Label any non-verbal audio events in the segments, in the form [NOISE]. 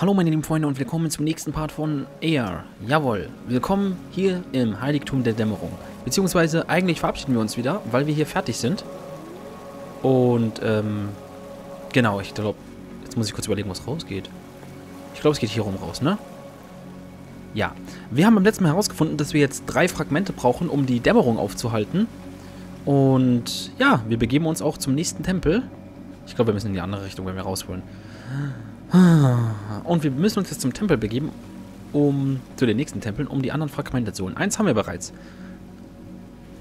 Hallo meine lieben Freunde und willkommen zum nächsten Part von Air. Jawohl, willkommen hier im Heiligtum der Dämmerung. Beziehungsweise eigentlich verabschieden wir uns wieder, weil wir hier fertig sind. Und, ähm, genau, ich glaube, jetzt muss ich kurz überlegen, wo es rausgeht. Ich glaube, es geht hier rum raus, ne? Ja, wir haben beim letzten Mal herausgefunden, dass wir jetzt drei Fragmente brauchen, um die Dämmerung aufzuhalten. Und ja, wir begeben uns auch zum nächsten Tempel. Ich glaube, wir müssen in die andere Richtung, wenn wir raus wollen. Und wir müssen uns jetzt zum Tempel begeben, um zu den nächsten Tempeln, um die anderen Fragmente zu holen. Eins haben wir bereits.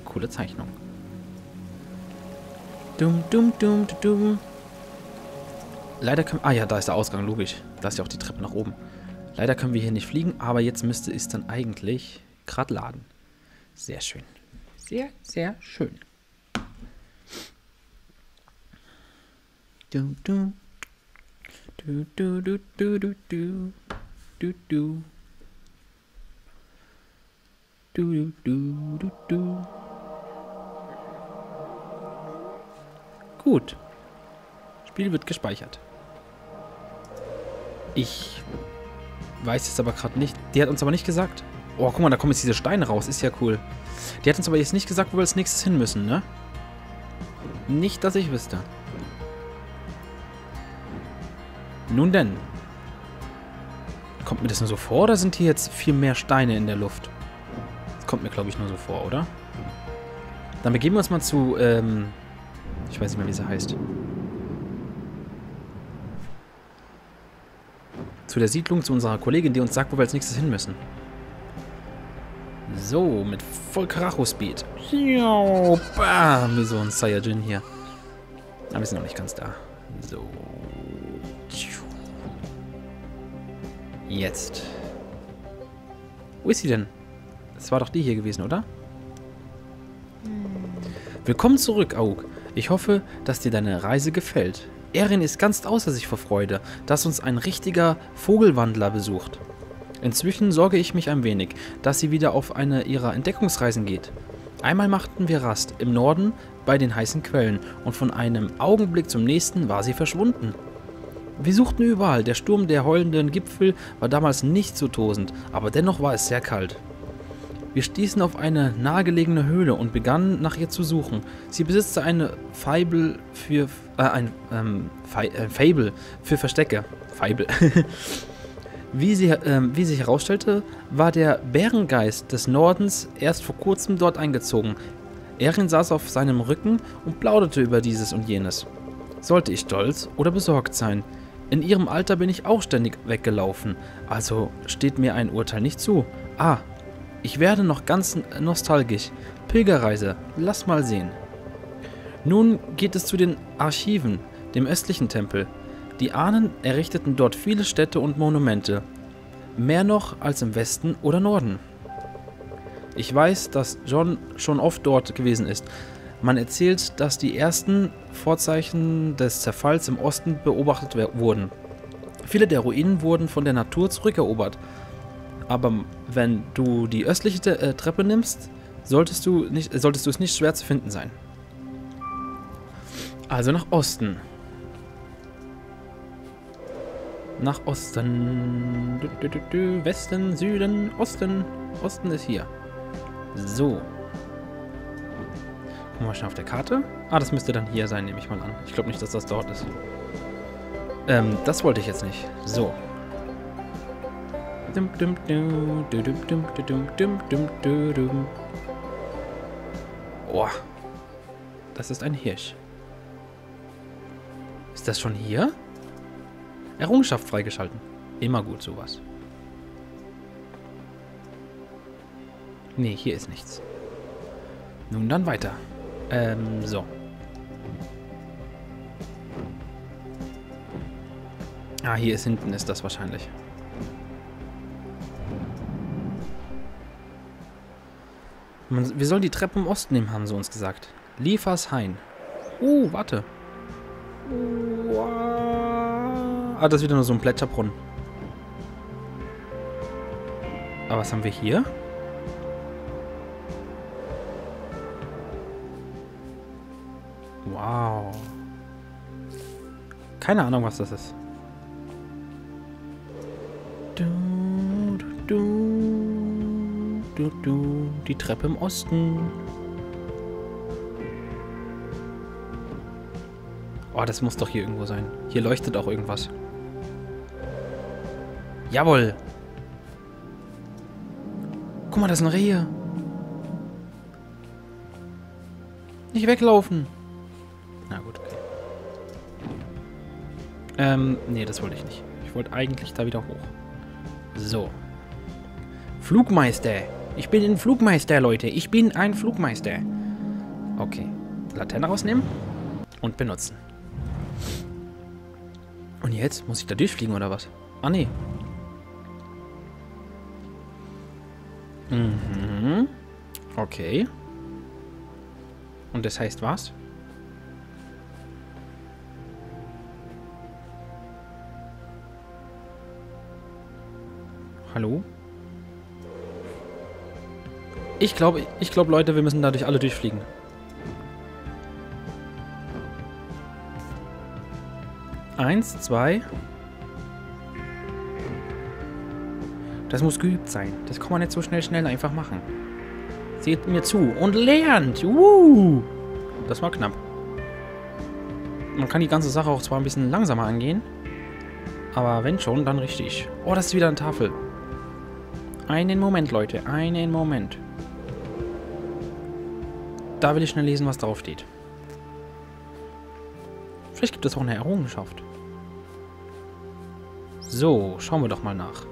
Coole Zeichnung. Dum, dum, dum, dum, dum. Leider können... Ah ja, da ist der Ausgang, logisch. Da ist ja auch die Treppe nach oben. Leider können wir hier nicht fliegen, aber jetzt müsste es dann eigentlich gerade laden. Sehr schön. Sehr, sehr schön. Du, du. Du, du, du, du, du, du. Du, du. Du, du, du, du, du. Gut. Spiel wird gespeichert. Ich weiß es aber gerade nicht. Die hat uns aber nicht gesagt. Oh, guck mal, da kommen jetzt diese Steine raus. Ist ja cool. Die hat uns aber jetzt nicht gesagt, wo wir als nächstes hin müssen, ne? Nicht, dass ich wüsste. Nun denn. Kommt mir das nur so vor oder sind hier jetzt viel mehr Steine in der Luft? Das kommt mir, glaube ich, nur so vor, oder? Dann begeben wir uns mal zu, ähm... Ich weiß nicht mehr, wie sie heißt. Zu der Siedlung, zu unserer Kollegin, die uns sagt, wo wir als nächstes hin müssen. So, mit voll Karacho-Speed. Bam, wie so ein Saiyajin hier. Aber wir sind noch nicht ganz da. So. Jetzt. Wo ist sie denn? Das war doch die hier gewesen, oder? Willkommen zurück, Aug. Ich hoffe, dass dir deine Reise gefällt. Erin ist ganz außer sich vor Freude, dass uns ein richtiger Vogelwandler besucht. Inzwischen sorge ich mich ein wenig, dass sie wieder auf eine ihrer Entdeckungsreisen geht. Einmal machten wir Rast im Norden bei den heißen Quellen und von einem Augenblick zum nächsten war sie verschwunden. Wir suchten überall, der Sturm der heulenden Gipfel war damals nicht so tosend, aber dennoch war es sehr kalt. Wir stießen auf eine nahegelegene Höhle und begannen nach ihr zu suchen. Sie besitzte eine Fable für äh, ein ähm, äh, Fable für Verstecke. Fable. [LAUGHS] wie, sie, äh, wie sich herausstellte, war der Bärengeist des Nordens erst vor kurzem dort eingezogen. Erin saß auf seinem Rücken und plauderte über dieses und jenes. Sollte ich stolz oder besorgt sein? In ihrem Alter bin ich auch ständig weggelaufen, also steht mir ein Urteil nicht zu. Ah, ich werde noch ganz nostalgisch. Pilgerreise, lass mal sehen. Nun geht es zu den Archiven, dem östlichen Tempel. Die Ahnen errichteten dort viele Städte und Monumente. Mehr noch als im Westen oder Norden. Ich weiß, dass John schon oft dort gewesen ist. Man erzählt, dass die ersten Vorzeichen des Zerfalls im Osten beobachtet wurden. Viele der Ruinen wurden von der Natur zurückerobert aber wenn du die östliche äh, Treppe nimmst, solltest du, nicht, solltest du es nicht schwer zu finden sein. Also nach Osten. Nach Osten. Westen, Süden, Osten. Osten ist hier. So. Gucken wir mal schnell auf der Karte. Ah, das müsste dann hier sein, nehme ich mal an. Ich glaube nicht, dass das dort ist. Ähm, das wollte ich jetzt nicht. So. Oh. Das ist ein Hirsch. Ist das schon hier? Errungenschaft freigeschalten. Immer gut sowas. Nee, hier ist nichts. Nun dann weiter. Ähm, so. Ah, hier ist hinten ist das wahrscheinlich. Man, wir sollen die Treppe im Osten nehmen, haben sie uns gesagt. Liefershain. Uh, warte. Ah, das ist wieder nur so ein Plätscherbrunnen. Aber was haben wir hier? Keine Ahnung, was das ist. Du, du, du, die Treppe im Osten. Oh, das muss doch hier irgendwo sein. Hier leuchtet auch irgendwas. Jawohl. Guck mal, das ist ein Rehe. Nicht weglaufen. Na gut, okay. Ähm, nee, das wollte ich nicht. Ich wollte eigentlich da wieder hoch. So. Flugmeister. Ich bin ein Flugmeister, Leute. Ich bin ein Flugmeister. Okay. Laterne rausnehmen und benutzen. Und jetzt? Muss ich da durchfliegen oder was? Ah, nee. Mhm. Okay. Und das heißt was? Hallo? Ich glaube, ich glaube, Leute, wir müssen dadurch alle durchfliegen. Eins, zwei. Das muss geübt sein. Das kann man nicht so schnell, schnell einfach machen. Seht mir zu und lernt. Uh, das war knapp. Man kann die ganze Sache auch zwar ein bisschen langsamer angehen. Aber wenn schon, dann richtig. Oh, das ist wieder eine Tafel. Einen Moment, Leute. Einen Moment. Da will ich schnell lesen, was drauf steht. Vielleicht gibt es auch eine Errungenschaft. So, schauen wir doch mal nach.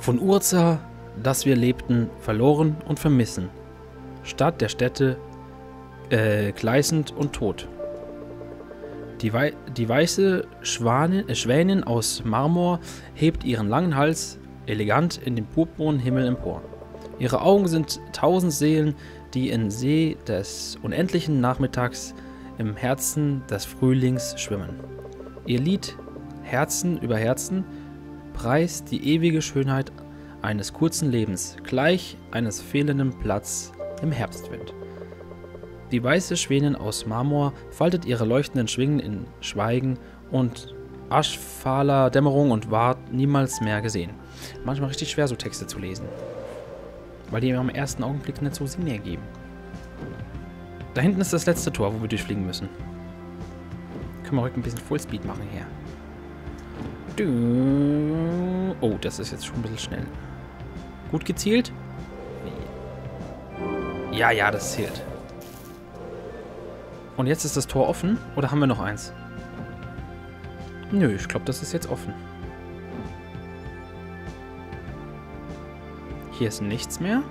Von Urza, dass wir lebten, verloren und vermissen. Stadt der Städte, äh, gleißend und tot. Die, Wei die weiße Schwane, äh, Schwänin aus Marmor hebt ihren langen Hals elegant in den purpurnen Himmel empor. Ihre Augen sind tausend Seelen, die in See des unendlichen Nachmittags im Herzen des Frühlings schwimmen. Ihr Lied Herzen über Herzen preist die ewige Schönheit eines kurzen Lebens, gleich eines fehlenden Platz im Herbstwind. Die weiße Schwänin aus Marmor faltet ihre leuchtenden Schwingen in Schweigen und aschfahler Dämmerung und ward niemals mehr gesehen. Manchmal richtig schwer, so Texte zu lesen. Weil die im ersten Augenblick nicht so Sinn ergeben. Da hinten ist das letzte Tor, wo wir durchfliegen müssen. Können wir heute ein bisschen Fullspeed machen hier. Oh, das ist jetzt schon ein bisschen schnell. Gut gezielt? Ja, ja, das zählt. Und jetzt ist das Tor offen? Oder haben wir noch eins? Nö, ich glaube, das ist jetzt offen. Hier ist nichts mehr.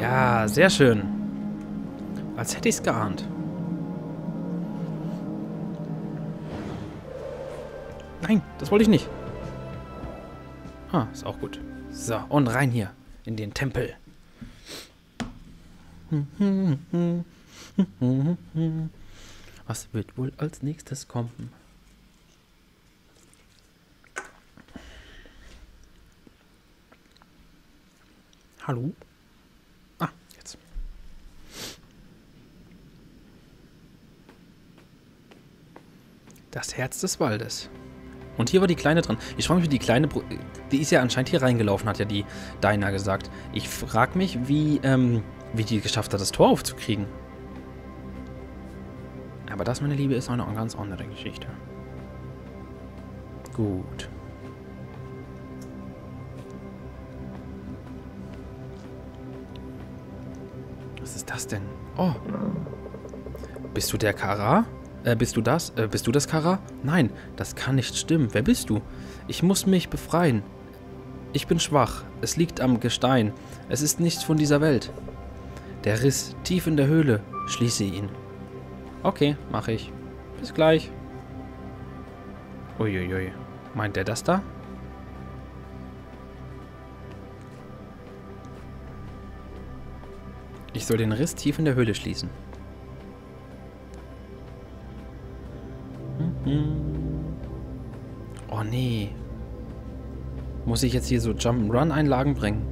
Ja, sehr schön. Als hätte ich es geahnt. Nein, das wollte ich nicht. Ah, ist auch gut. So, und rein hier in den Tempel. Was wird wohl als nächstes kommen? Hallo? Das Herz des Waldes. Und hier war die Kleine drin. Ich frage mich, wie die Kleine... Die ist ja anscheinend hier reingelaufen, hat ja die Dinah gesagt. Ich frage mich, wie, ähm, wie die geschafft hat, das Tor aufzukriegen. Aber das, meine Liebe, ist eine ganz andere Geschichte. Gut. Was ist das denn? Oh. Bist du der Kara? Äh, bist du das? Äh, bist du das, Kara? Nein, das kann nicht stimmen. Wer bist du? Ich muss mich befreien. Ich bin schwach. Es liegt am Gestein. Es ist nichts von dieser Welt. Der Riss tief in der Höhle. Schließe ihn. Okay, mache ich. Bis gleich. Uiuiui. Meint der das da? Ich soll den Riss tief in der Höhle schließen. Oh nee. Muss ich jetzt hier so Jump'n'Run-Einlagen bringen?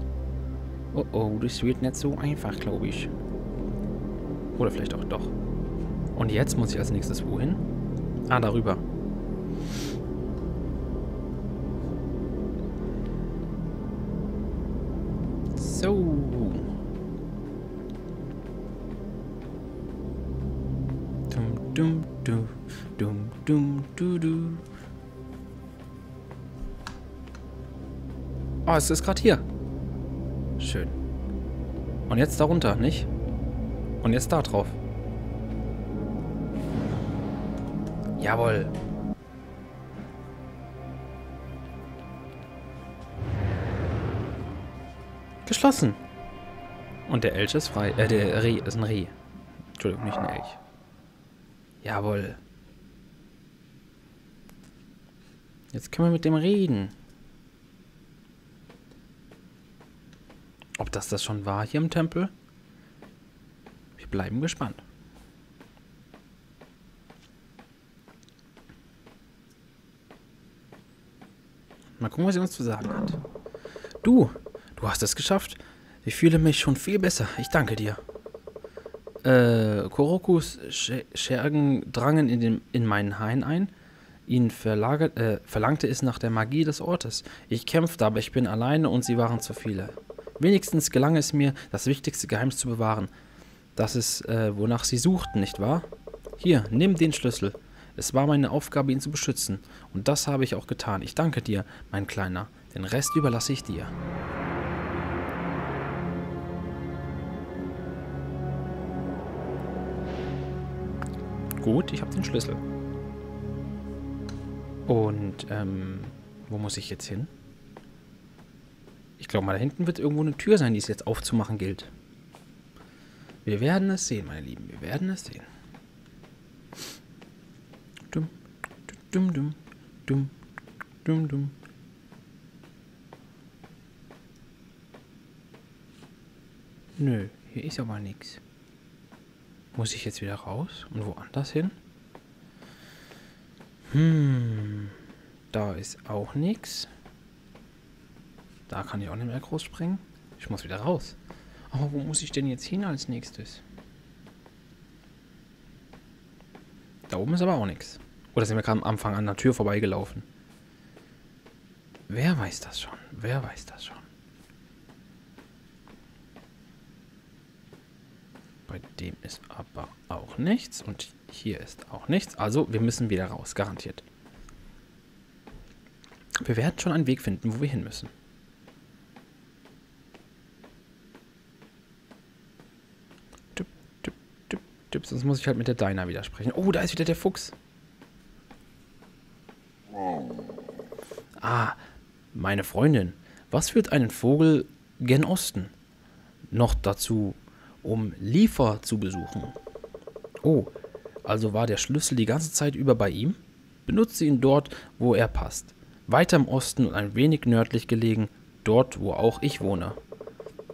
Oh oh, das wird nicht so einfach, glaube ich. Oder vielleicht auch doch. Und jetzt muss ich als nächstes wohin? Ah, darüber. Oh, es ist gerade hier. Schön. Und jetzt darunter, nicht? Und jetzt da drauf. Jawohl. Geschlossen. Und der Elch ist frei. Äh, der Reh ist ein Reh. Entschuldigung, nicht ein Elch. Jawohl. Jetzt können wir mit dem reden. Ob das schon war hier im Tempel? Wir bleiben gespannt. Mal gucken, was sie uns zu sagen hat. Du, du hast es geschafft. Ich fühle mich schon viel besser. Ich danke dir. Äh, Korokus Schergen drangen in, den, in meinen Hain ein. Ihn verlagert, äh, verlangte es nach der Magie des Ortes. Ich kämpfte, aber ich bin alleine und sie waren zu viele. Wenigstens gelang es mir, das wichtigste Geheimnis zu bewahren. Das ist, äh, wonach sie suchten, nicht wahr? Hier, nimm den Schlüssel. Es war meine Aufgabe, ihn zu beschützen. Und das habe ich auch getan. Ich danke dir, mein Kleiner. Den Rest überlasse ich dir. Gut, ich habe den Schlüssel. Und, ähm, wo muss ich jetzt hin? Ich glaube mal, da hinten wird irgendwo eine Tür sein, die es jetzt aufzumachen gilt. Wir werden es sehen, meine Lieben. Wir werden es sehen. Dumm, dumm, dumm, dumm, dumm, dumm. Nö, hier ist aber nichts. Muss ich jetzt wieder raus und woanders hin? Hm, da ist auch nichts. Da kann ich auch nicht mehr groß springen. Ich muss wieder raus. Aber wo muss ich denn jetzt hin als nächstes? Da oben ist aber auch nichts. Oder sind wir gerade am Anfang an der Tür vorbeigelaufen? Wer weiß das schon? Wer weiß das schon? Bei dem ist aber auch nichts. Und hier ist auch nichts. Also, wir müssen wieder raus. Garantiert. Wir werden schon einen Weg finden, wo wir hin müssen. Tipps, sonst muss ich halt mit der Dinah widersprechen. Oh, da ist wieder der Fuchs. Ah, meine Freundin. Was führt einen Vogel gen Osten? Noch dazu, um Liefer zu besuchen. Oh, also war der Schlüssel die ganze Zeit über bei ihm? Benutze ihn dort, wo er passt. Weiter im Osten und ein wenig nördlich gelegen, dort, wo auch ich wohne.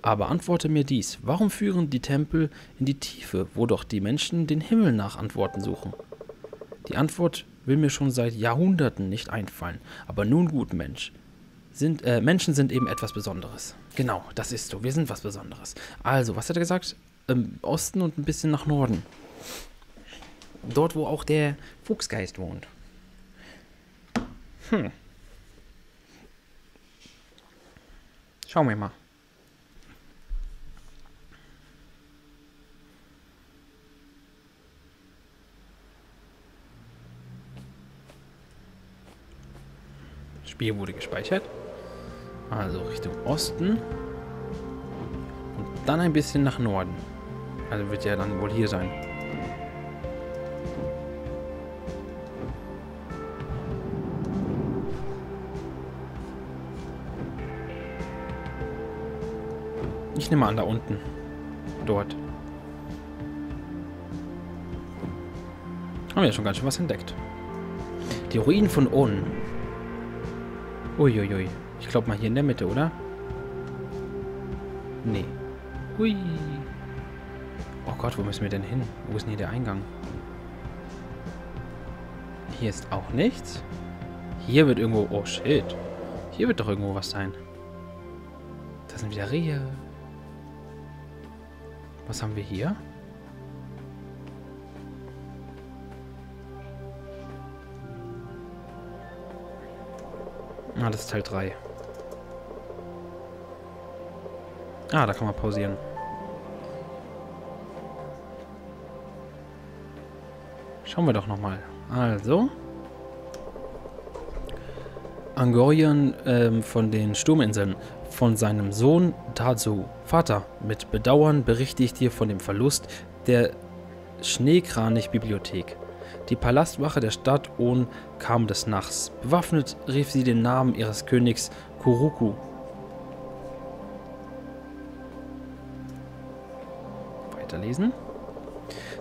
Aber antworte mir dies, warum führen die Tempel in die Tiefe, wo doch die Menschen den Himmel nach Antworten suchen? Die Antwort will mir schon seit Jahrhunderten nicht einfallen, aber nun gut, Mensch. Sind, äh, Menschen sind eben etwas Besonderes. Genau, das ist so, wir sind was Besonderes. Also, was hat er gesagt? Im Osten und ein bisschen nach Norden. Dort, wo auch der Fuchsgeist wohnt. Hm. Schauen wir mal. Spiel wurde gespeichert. Also Richtung Osten. Und dann ein bisschen nach Norden. Also wird ja dann wohl hier sein. Ich nehme an, da unten. Dort. Haben wir ja schon ganz schön was entdeckt. Die Ruinen von On. Uiuiui. Ich glaube mal hier in der Mitte, oder? Nee. Hui. Oh Gott, wo müssen wir denn hin? Wo ist denn hier der Eingang? Hier ist auch nichts. Hier wird irgendwo... Oh, shit. Hier wird doch irgendwo was sein. Da sind wieder Rehe. Was haben wir hier? Ah, das ist Teil 3. Ah, da kann man pausieren. Schauen wir doch nochmal. Also. Angorian ähm, von den Sturminseln. Von seinem Sohn Dazu. Vater, mit Bedauern berichte ich dir von dem Verlust der Schneekranich-Bibliothek. Die Palastwache der Stadt On kam des Nachts. Bewaffnet rief sie den Namen ihres Königs Kuruku. Weiterlesen.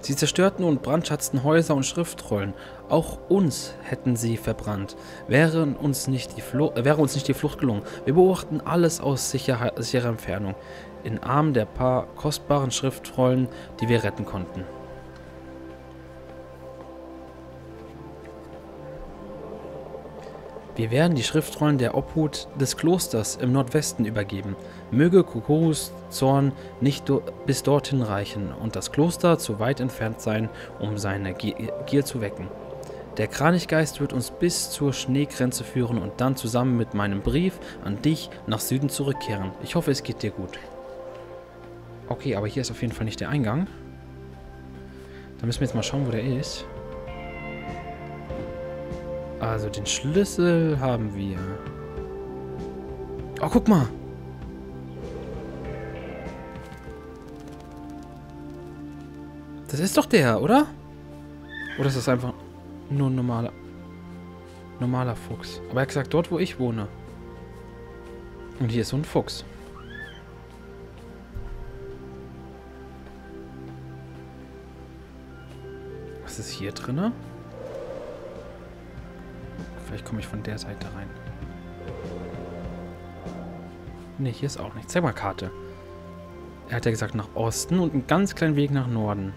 Sie zerstörten und brandschatzten Häuser und Schriftrollen. Auch uns hätten sie verbrannt, wäre uns nicht die, Flucht, wäre uns nicht die Flucht gelungen. Wir beobachten alles aus sicherer, Entfernung, in Arm der paar kostbaren Schriftrollen, die wir retten konnten. Wir werden die Schriftrollen der Obhut des Klosters im Nordwesten übergeben. Möge Kokorus Zorn nicht do bis dorthin reichen und das Kloster zu weit entfernt sein, um seine Gier zu wecken. Der Kranichgeist wird uns bis zur Schneegrenze führen und dann zusammen mit meinem Brief an dich nach Süden zurückkehren. Ich hoffe, es geht dir gut. Okay, aber hier ist auf jeden Fall nicht der Eingang. Da müssen wir jetzt mal schauen, wo der ist. Also den Schlüssel haben wir. Oh, guck mal. Das ist doch der, oder? Oder ist das einfach nur ein normaler, normaler Fuchs? Aber er hat gesagt, dort, wo ich wohne. Und hier ist so ein Fuchs. Was ist hier drinne? Vielleicht komme ich von der Seite rein. Ne, hier ist auch nichts. Zeig mal Karte. Er hat ja gesagt nach Osten und einen ganz kleinen Weg nach Norden.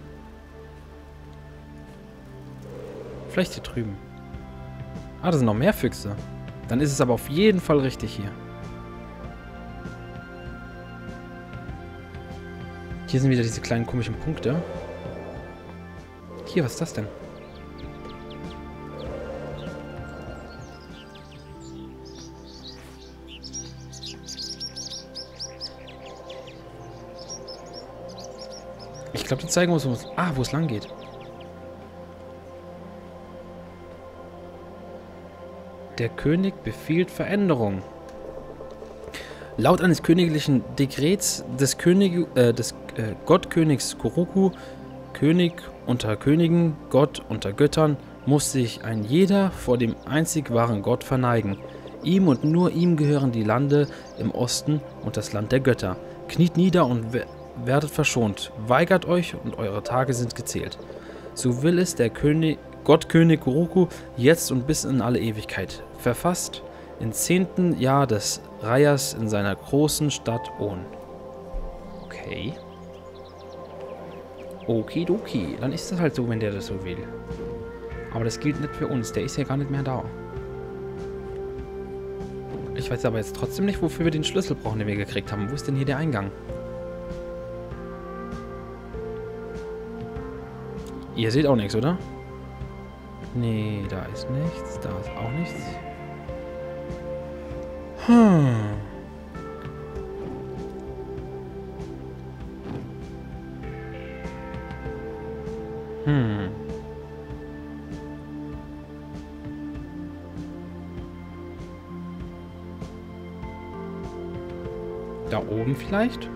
Vielleicht hier drüben. Ah, da sind noch mehr Füchse. Dann ist es aber auf jeden Fall richtig hier. Hier sind wieder diese kleinen komischen Punkte. Hier, was ist das denn? Ich glaube, die zeigen uns, ah, wo es lang geht. Der König befiehlt Veränderung. Laut eines königlichen Dekrets des, König, äh, des äh, Gottkönigs Kuruku, König unter Königen, Gott unter Göttern, muss sich ein jeder vor dem einzig wahren Gott verneigen. Ihm und nur ihm gehören die Lande im Osten und das Land der Götter. Kniet nieder und werdet verschont, weigert euch und eure Tage sind gezählt. So will es der König, Gottkönig Kuruku jetzt und bis in alle Ewigkeit. Verfasst im zehnten Jahr des Reihers in seiner großen Stadt On. Okay. Okidoki. Dann ist das halt so, wenn der das so will. Aber das gilt nicht für uns. Der ist ja gar nicht mehr da. Ich weiß aber jetzt trotzdem nicht, wofür wir den Schlüssel brauchen, den wir gekriegt haben. Wo ist denn hier der Eingang? Ihr seht auch nichts, oder? Nee, da ist nichts. Da ist auch nichts. Hm. Hm. Da oben vielleicht?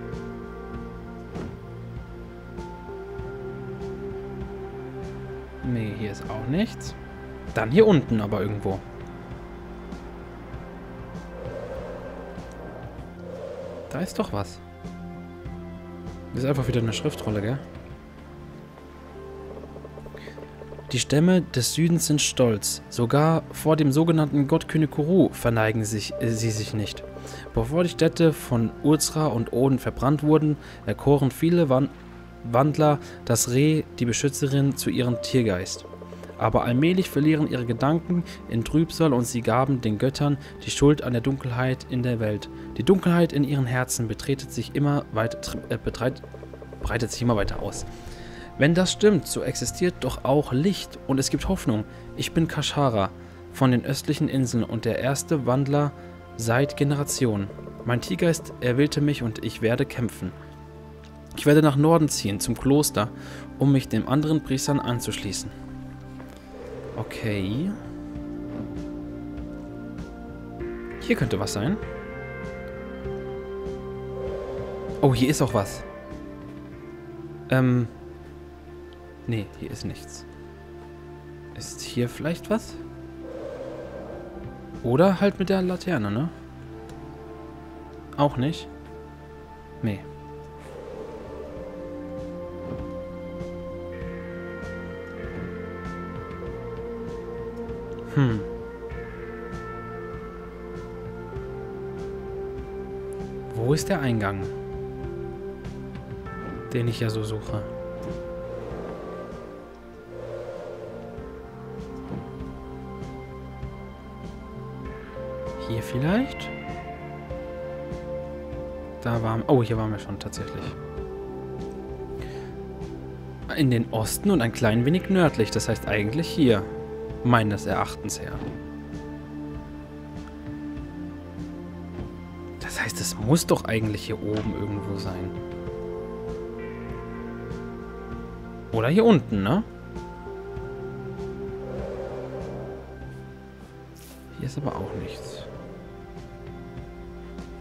Nee, hier ist auch nichts. Dann hier unten aber irgendwo. Da ist doch was. Das ist einfach wieder eine Schriftrolle, gell? Die Stämme des Südens sind stolz. Sogar vor dem sogenannten Gott Kuru verneigen sich, äh, sie sich nicht. Bevor die Städte von Urzra und Oden verbrannt wurden, erkoren viele Wan Wandler das Reh, die Beschützerin, zu ihrem Tiergeist. Aber allmählich verlieren ihre Gedanken in Trübsal und sie gaben den Göttern die Schuld an der Dunkelheit in der Welt. Die Dunkelheit in ihren Herzen betretet sich immer weiter, äh, betreit, breitet sich immer weiter aus. Wenn das stimmt, so existiert doch auch Licht und es gibt Hoffnung. Ich bin Kashara von den östlichen Inseln und der erste Wandler seit Generationen. Mein Tiergeist erwählte mich und ich werde kämpfen. Ich werde nach Norden ziehen, zum Kloster, um mich den anderen Priestern anzuschließen. Okay. Hier könnte was sein. Oh, hier ist auch was. Ähm. Nee, hier ist nichts. Ist hier vielleicht was? Oder halt mit der Laterne, ne? Auch nicht? Nee. Hm. Wo ist der Eingang? Den ich ja so suche. Hier vielleicht? Da waren... Oh, hier waren wir schon tatsächlich. In den Osten und ein klein wenig nördlich. Das heißt eigentlich hier. Meines Erachtens her. Das heißt, es muss doch eigentlich hier oben irgendwo sein. Oder hier unten, ne? Hier ist aber auch nichts.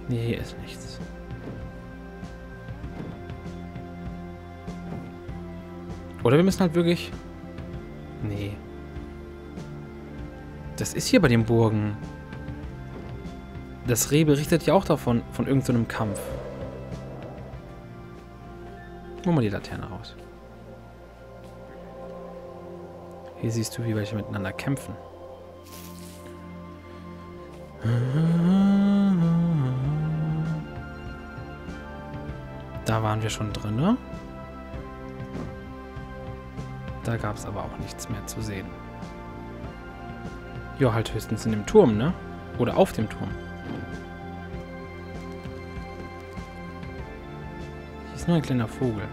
Nee, hier ist nichts. Oder wir müssen halt wirklich... Nee. Das ist hier bei den Burgen. Das Reh berichtet ja auch davon, von irgendeinem so Kampf. Hol mal die Laterne raus. Hier siehst du, wie welche miteinander kämpfen. Da waren wir schon drin, ne? Da gab es aber auch nichts mehr zu sehen. Ja, halt höchstens in dem Turm, ne? Oder auf dem Turm. Hier ist nur ein kleiner Vogel.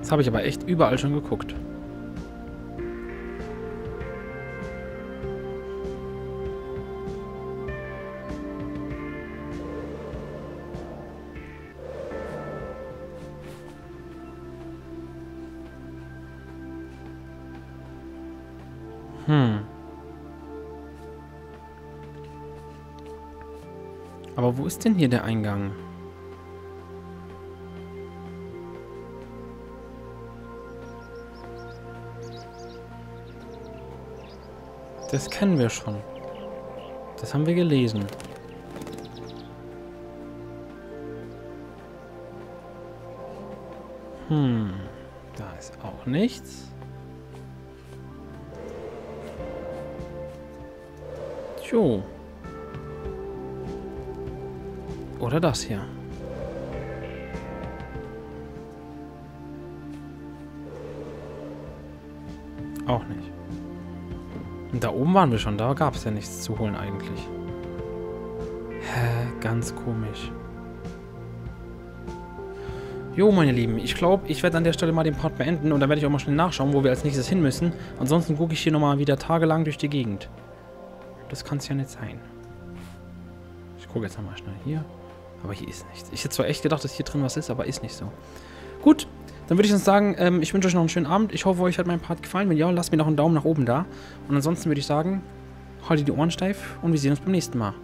Das habe ich aber echt überall schon geguckt. Ist denn hier der Eingang? Das kennen wir schon. Das haben wir gelesen. Hm, da ist auch nichts. Jo. Oder das hier. Auch nicht. Und da oben waren wir schon. Da gab es ja nichts zu holen eigentlich. Hä? Ganz komisch. Jo, meine Lieben, ich glaube, ich werde an der Stelle mal den Part beenden und dann werde ich auch mal schnell nachschauen, wo wir als nächstes hin müssen. Ansonsten gucke ich hier nochmal wieder tagelang durch die Gegend. Das kann es ja nicht sein. Ich gucke jetzt nochmal schnell hier. Aber hier ist nichts. Ich hätte zwar echt gedacht, dass hier drin was ist, aber ist nicht so. Gut, dann würde ich dann sagen, ähm, ich wünsche euch noch einen schönen Abend. Ich hoffe, euch hat mein Part gefallen. Wenn ja, lasst mir noch einen Daumen nach oben da. Und ansonsten würde ich sagen, haltet die Ohren steif und wir sehen uns beim nächsten Mal.